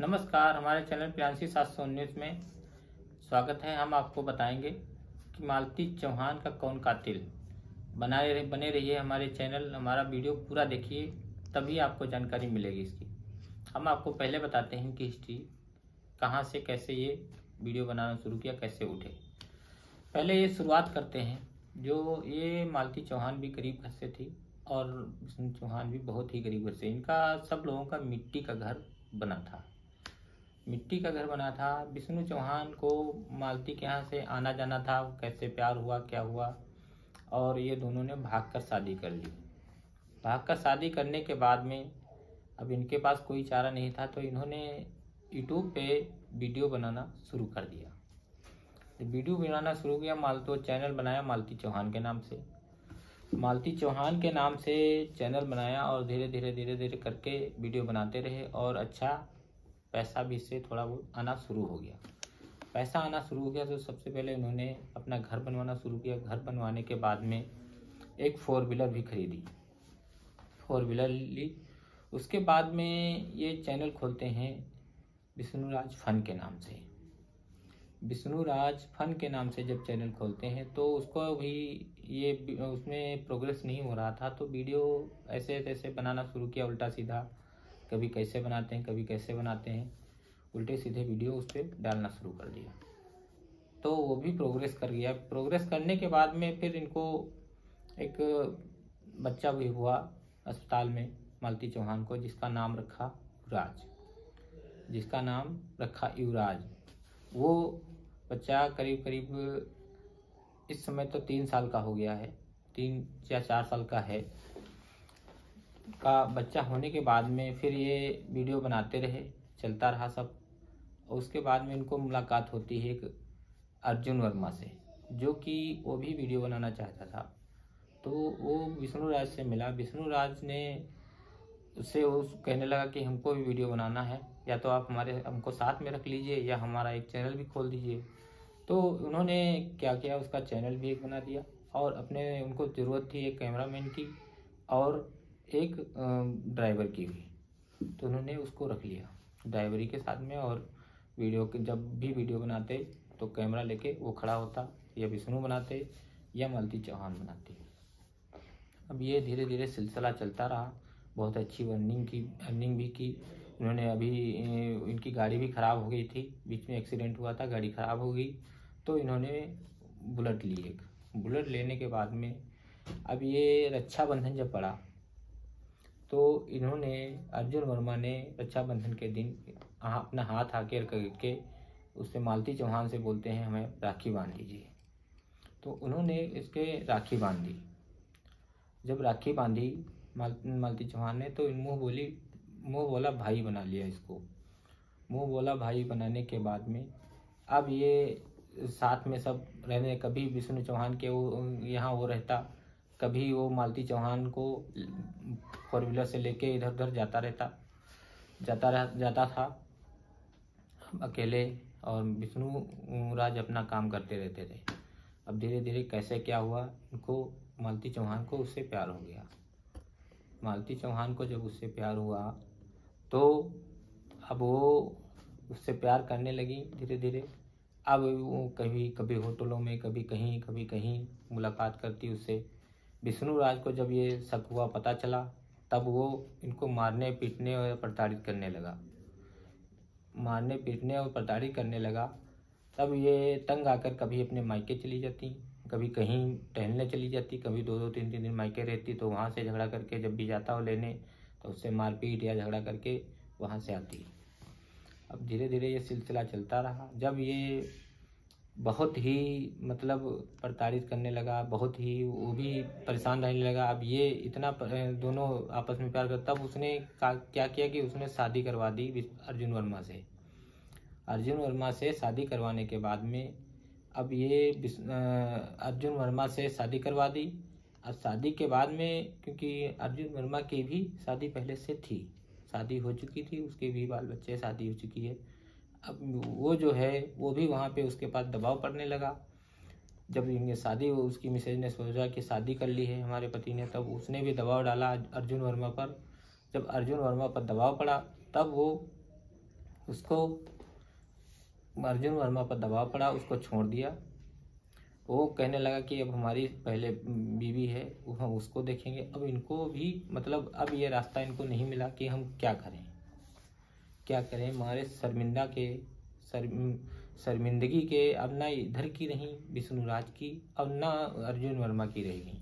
नमस्कार, हमारे चैनल पिरासी सात सौ उन्नीस में स्वागत है। हम आपको बताएँगे कि मालती चौहान का कौन कातिल। बनाए बने रहिए हमारे चैनल, हमारा वीडियो पूरा देखिए, तभी आपको जानकारी मिलेगी इसकी। हम आपको पहले बताते हैं कि हिस्ट्री, कहाँ से, कैसे ये वीडियो बनाना शुरू किया, कैसे उठे। पहले ये शुरुआत करते हैं, जो ये मालती चौहान भी गरीब घर से थी, और चौहान भी बहुत ही गरीब घर से। इनका सब लोगों का मिट्टी का घर बना था। मिट्टी का घर बना था, विष्णु चौहान को मालती के यहाँ से आना जाना था कैसे प्यार हुआ, क्या हुआ? और ये दोनों ने भाग कर शादी कर ली। भाग कर शादी करने के बाद में अब इनके पास कोई चारा नहीं था तो इन्होंने यूट्यूब पे वीडियो बनाना शुरू कर दिया। वीडियो बनाना शुरू किया, मालतो चैनल बनाया मालती चौहान के नाम से। मालती चौहान के नाम से चैनल बनाया और धीरे धीरे धीरे धीरे करके वीडियो बनाते रहे और अच्छा पैसा भी इससे थोड़ा बहुत आना शुरू हो गया। पैसा आना शुरू हो गया तो सबसे पहले उन्होंने अपना घर बनवाना शुरू किया। घर बनवाने के बाद में एक फोर व्हीलर भी खरीदी। फोर व्हीलर ली। उसके बाद में ये चैनल खोलते हैं विष्णुराज फन के नाम से। विष्णुराज फन के नाम से जब चैनल खोलते हैं तो उसको भी ये उसमें प्रोग्रेस नहीं हो रहा था तो वीडियो ऐसे तैसे बनाना शुरू किया उल्टा सीधा कभी कैसे बनाते हैं, कभी कैसे बनाते हैं, उल्टे सीधे वीडियो उस पर डालना शुरू कर दिया। तो वो भी प्रोग्रेस कर गया। प्रोग्रेस करने के बाद में फिर इनको एक बच्चा भी हुआ अस्पताल में, मालती चौहान को, जिसका नाम रखा युवराज। जिसका नाम रखा युवराज। वो बच्चा करीब करीब इस समय तो तीन साल का हो गया है, तीन या चार साल का है। का बच्चा होने के बाद में फिर ये वीडियो बनाते रहे, चलता रहा सब। उसके बाद में इनको मुलाकात होती है एक अर्जुन वर्मा से, जो कि वो भी वीडियो बनाना चाहता था। तो वो विष्णु राज से मिला। विष्णु राज ने उससे वो कहने लगा कि हमको भी वीडियो बनाना है, या तो आप हमारे, हमको साथ में रख लीजिए, या हमारा एक चैनल भी खोल दीजिए। तो उन्होंने क्या किया, उसका चैनल भी एक बना दिया, और अपने, उनको ज़रूरत थी एक कैमरामैन की, और एक ड्राइवर की भी तो उन्होंने उसको रख लिया। ड्राइवरी के साथ में और वीडियो के, जब भी वीडियो बनाते तो कैमरा लेके वो खड़ा होता, या विष्णु बनाते, या मलती चौहान बनाती। अब ये धीरे धीरे सिलसिला चलता रहा। बहुत अच्छी अर्निंग की अर्निंग भी की। उन्होंने अभी इनकी गाड़ी भी ख़राब हो गई थी। बीच में एक्सीडेंट हुआ था, गाड़ी ख़राब हो गई। तो इन्होंने बुलेट ली एक। बुलेट लेने के बाद में अब ये रक्षाबंधन जब पड़ा तो इन्होंने अर्जुन वर्मा ने रक्षाबंधन के दिन अपना हाथ आके करके उससे मालती चौहान से बोलते हैं, हमें राखी बाँध दीजिए। तो उन्होंने इसके राखी बाँध। जब राखी बांधी माल, मालती चौहान ने तो मुँह बोली, मुँह बोला, भाई बना लिया इसको। मुँह बोला, भाई बनाने के बाद में, अब ये साथ में सब रहने, कभी विष्णु चौहान के वो, यहाँ वो रहता कभी वो मालती चौहान को फोर व्हीलर से लेके इधर उधर जाता रहता, जाता रह, जाता था, अकेले और विष्णु राज अपना काम करते रहते थे। अब धीरे धीरे कैसे क्या हुआ उनको मालती चौहान को उससे प्यार हो गया। मालती चौहान को जब उससे प्यार हुआ तो अब वो उससे प्यार करने लगी धीरे धीरे अब वो कभी कभी होटलों में, कभी कहीं कभी कहीं मुलाकात करती उससे। विष्णु राज को जब ये शक हुआ, पता चला, तब वो इनको मारने, पीटने और प्रताड़ित करने लगा। मारने, पीटने और प्रताड़ित करने लगा। तब ये तंग आकर कभी अपने मायके चली जाती, कभी कहीं टहलने चली जाती, कभी दो दो तीन तीन दिन मायके रहती तो वहाँ से झगड़ा करके जब भी जाता हो लेने तो उससे मारपीट या झगड़ा करके वहाँ से आती। अब धीरे धीरे ये सिलसिला चलता रहा। जब ये बहुत ही मतलब प्रताड़ित करने लगा, बहुत ही वो भी परेशान रहने लगा। अब ये इतना दोनों आपस में प्यार कर तब उसने का, क्या किया कि उसने शादी करवा दी अर्जुन वर्मा से। अर्जुन वर्मा से शादी करवाने के बाद में अब ये अर्जुन वर्मा से शादी करवा दी। और शादी के बाद में, क्योंकि अर्जुन वर्मा की भी शादी पहले से थी, शादी हो चुकी थी, उसके भी बाल बच्चे शादी हो चुकी है। अब वो जो है, वो भी वहाँ पे उसके पास दबाव पड़ने लगा। जब ये शादी उसकी मिसेज ने सोचा कि शादी कर ली है हमारे पति ने, तब उसने भी दबाव डाला अर्जुन वर्मा पर। जब अर्जुन वर्मा पर दबाव पड़ा, तब वो उसको, अर्जुन वर्मा पर दबाव पड़ा, उसको छोड़ दिया। वो कहने लगा कि अब हमारी पहले बीवी है वो हम उसको देखेंगे। अब इनको भी मतलब अब ये रास्ता इनको नहीं मिला कि हम क्या करें। क्या करें? हमारे शर्मिंदा के शर शर्मिंदगी के अब ना इधर की रही विष्णुराज की, अब ना अर्जुन वर्मा की रहेगी।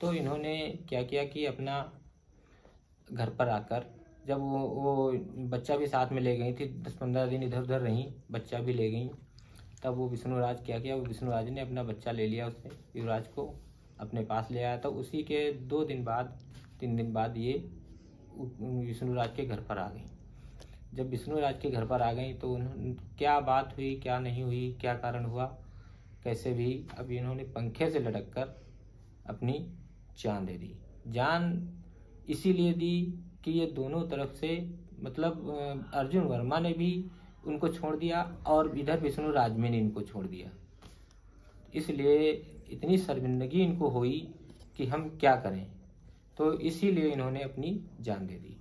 तो इन्होंने क्या किया कि अपना घर पर आकर जब वो वो बच्चा भी साथ में ले गई थी, दस पंद्रह दिन इधर उधर रहीं, बच्चा भी ले गई, तब वो विष्णुराज क्या किया, वो विष्णुराज ने अपना बच्चा ले लिया उसने युवराज को अपने पास ले आया। तो उसी के दो दिन बाद, तीन दिन बाद ये विष्णुराज के घर पर आ गई। जब विष्णु राज के घर पर आ गई तो उन्होंने क्या बात हुई, क्या नहीं हुई, क्या कारण हुआ? कैसे भी, अब इन्होंने पंखे से लटक कर अपनी जान दे दी। जान इसीलिए दी कि ये दोनों तरफ़ से मतलब अर्जुन वर्मा ने भी उनको छोड़ दिया और इधर विष्णु राजमे ने इनको छोड़ दिया। इसलिए इतनी शर्मिंदगी इनको हुई कि हम क्या करें? तो इसीलिए इन्होंने अपनी जान दे दी।